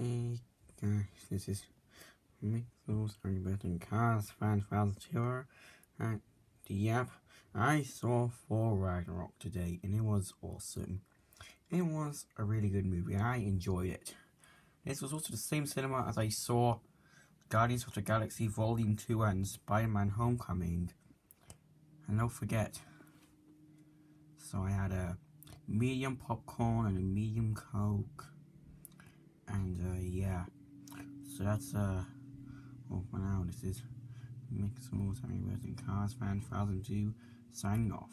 Hey guys, this is Mixels Birthday Cars Fan Files Tour. And yep, I saw Thor Ragnarok today and it was awesome. It was a really good movie I enjoyed it. This was also the same cinema as I saw Guardians of the Galaxy Volume 2 and Spider-Man Homecoming. And don't forget, so I had a medium popcorn and a medium so that's uh all for now this is Mixels Happy Birthday Cars Fan 1002 signing off